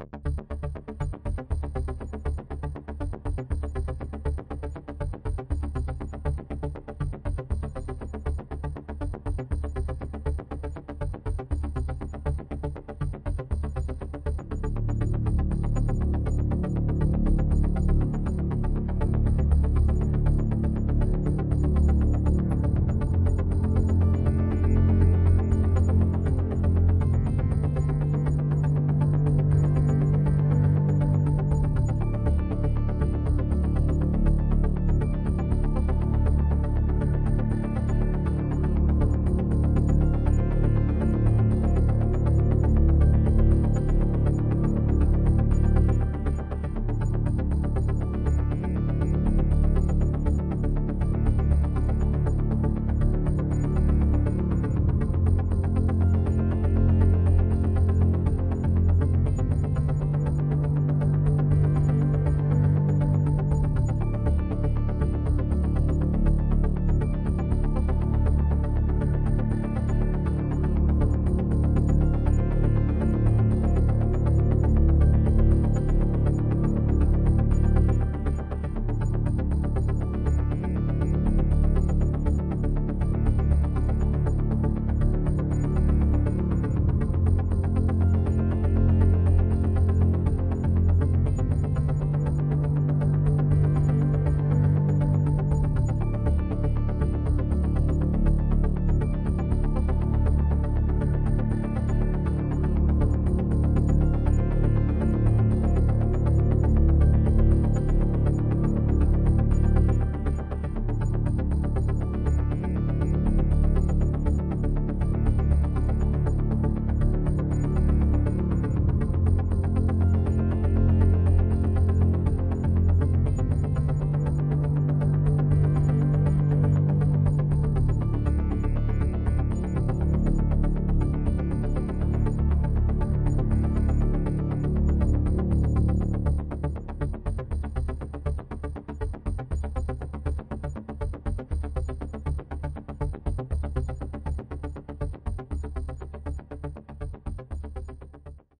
you